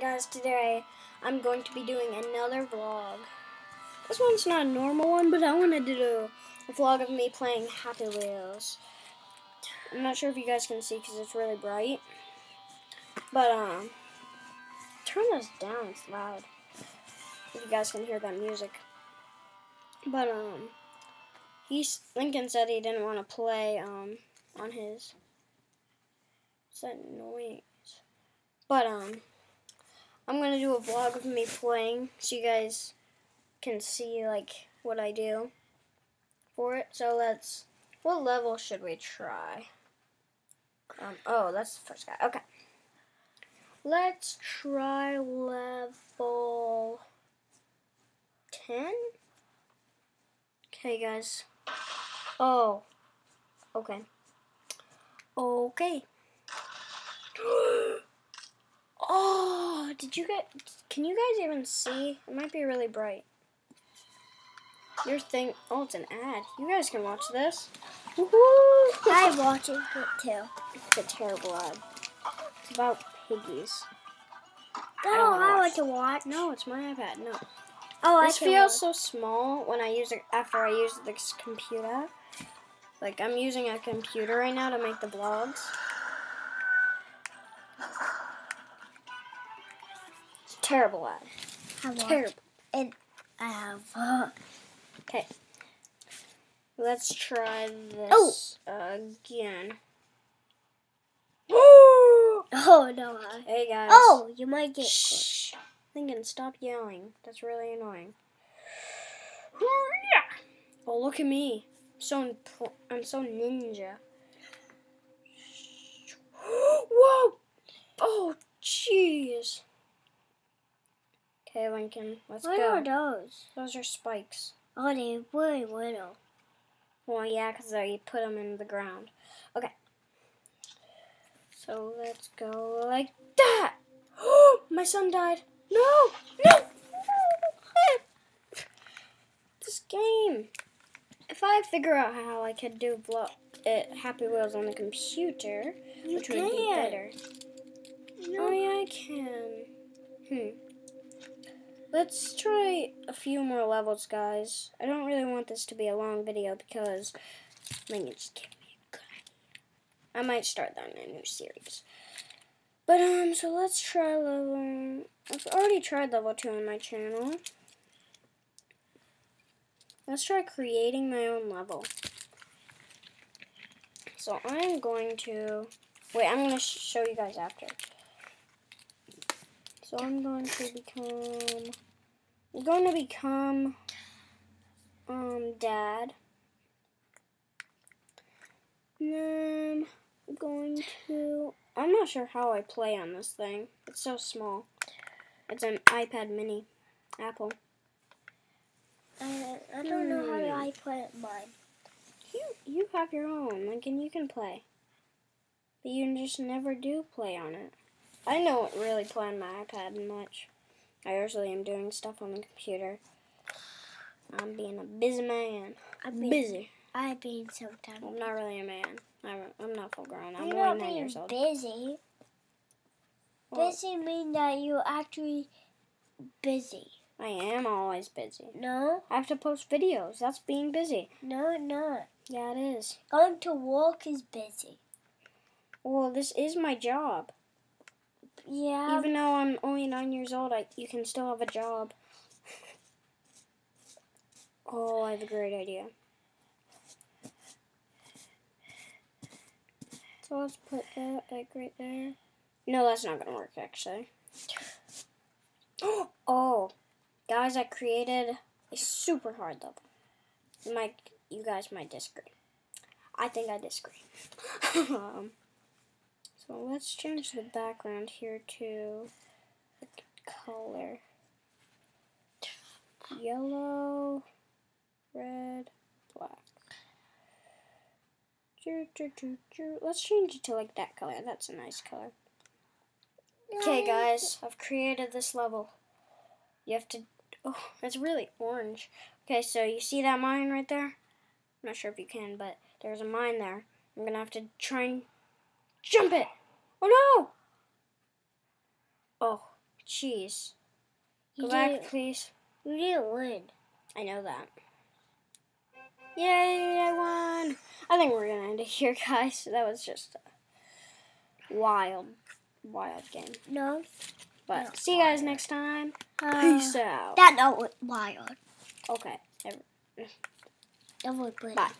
guys? Today I'm going to be doing another vlog. This one's not a normal one, but I wanted to do a vlog of me playing Happy Wheels. I'm not sure if you guys can see because it's really bright. But, um, turn this down, it's loud. If you guys can hear that music. But, um, he's, Lincoln said he didn't want to play, um, on his, what's that noise? But, um, I'm going to do a vlog of me playing so you guys can see, like, what I do for it. So let's, what level should we try? Um, oh, that's the first guy. Okay. Let's try level 10? Okay, guys. Oh. Okay. Okay. Oh, did you get? Can you guys even see? It might be really bright. Your thing. Oh, it's an ad. You guys can watch this. Woohoo! I watch it too. It's a terrible ad. It's about piggies. No, I don't oh, I, watch. to watch. No, it's my iPad. No. Oh, this I feels watch. so small when I use it after I use this computer. Like I'm using a computer right now to make the vlogs. Terrible ad. I. Terrible. And I have. Okay. Let's try this Oh. again. oh no! Hey guys. oh, you might get. Shh. Lincoln, stop yelling. That's really annoying. Oh, oh, look at me. So I'm so ninja. Whoa! Oh, jeez. Okay, Lincoln, let's What go. are those? Those are spikes. Oh, they're really little. Well, yeah, because I put them in the ground. Okay. So let's go like that. Oh, my son died. No, no. This game. If I figure out how I could do vlog, uh, Happy Wheels on the computer, You which would be can. better. Oh yeah, I can. Hmm. Let's try a few more levels, guys. I don't really want this to be a long video because good idea. I might start that in a new series. But um, so let's try level. I've already tried level two on my channel. Let's try creating my own level. So I'm going to wait. I'm going to show you guys after. So I'm going to become. I'm going to become. Um, dad. And then I'm going to. I'm not sure how I play on this thing. It's so small. It's an iPad Mini, Apple. Uh, I don't know how Hmm. I play mine. You you have your own, like, and You can play, but you just never do play on it. I don't really play on my iPad much. I usually am doing stuff on the computer. I'm being a busy man. I'm been, Busy. I've been sometimes. I'm not really a man. I'm, I'm not full grown. I'm You're only nine being years old. busy. Well, busy mean that you're actually busy. I am always busy. No, I have to post videos. That's being busy. no, not. Yeah, it is. Going to work is busy. Well, this is my job. Yeah, Even though I'm only nine years old, I you can still have a job. oh, I have a great idea. So let's put that like right there. No, that's not gonna work actually. Oh, guys, I created a super hard level. You might you guys might disagree. I think I disagree. um, so let's change the background here to color. Yellow, red, black. Let's change it to like that color. That's a nice color. Okay, guys, I've created this level. You have to. Oh, it's really orange. Okay, so you see that mine right there? I'm not sure if you can, but there's a mine there. I'm gonna have to try and jump it. Oh no! Oh, Jeez. Go back, please. you didn't win. I know that. Yay, I won! I think we're gonna end it here, guys. That was just a wild, wild game. No. But see you guys next time. Uh, Peace out. That not wild. Okay. That would Bye.